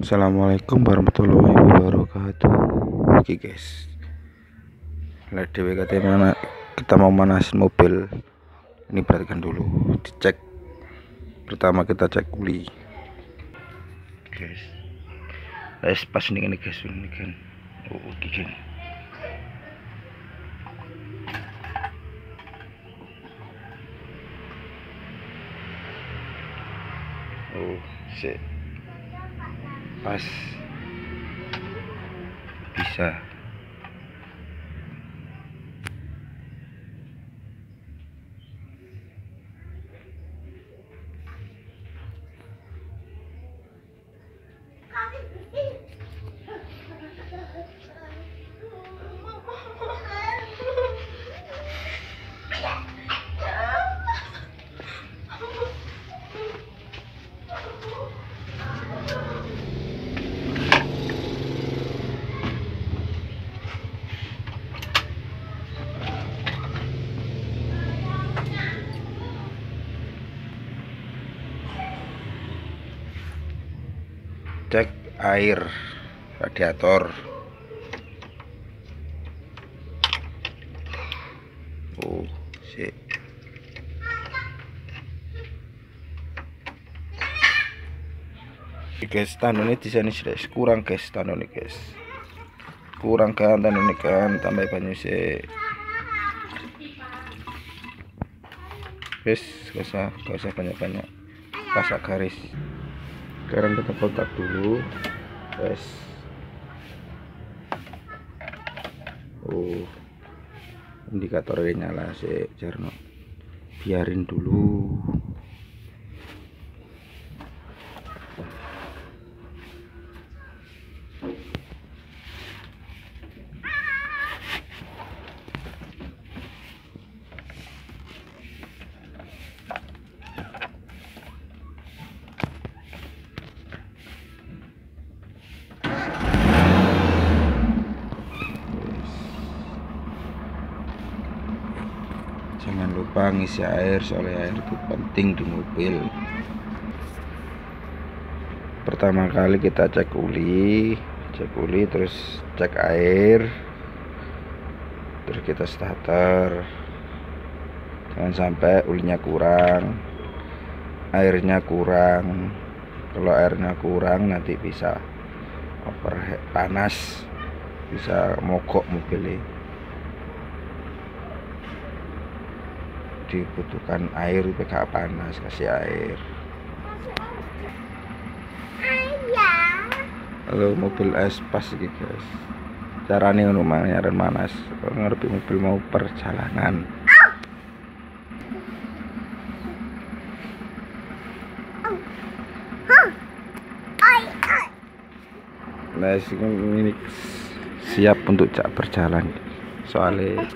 Assalamualaikum warahmatullahi wabarakatuh. Oke guys. Lihat dewe mana kita mau manasin mobil. Ini perhatikan dulu Dicek. Pertama kita cek uli Guys. Guys pas ini ini guys. Ini kan. Oh oke kan Oh shit pas bisa cek air radiator. Oh sih guys tandu ini di sini sudah kurang guys tandu ini guys. Kurang kan tandu ini kan. Tambah banyak sih guys gak usah gak usah banyak-banyak. Pasang garis sekarang kita kontak dulu. Guys oh. Indikatornya nyala sih Jarno. Biarin dulu jangan lupa ngisi air soalnya air itu penting di mobil. Pertama kali kita cek uli cek uli terus cek air. Terus kita starter. Jangan sampai ulinya kurang airnya kurang. Kalau airnya kurang nanti bisa overheat panas bisa mogok mobil ini dibutuhkan air PK panas kasih air. Halo mobil es pas gitu guys. Caranya rumah nyaren manas ngerti mobil mau perjalanan? Nah ini siap untuk cak berjalan soalnya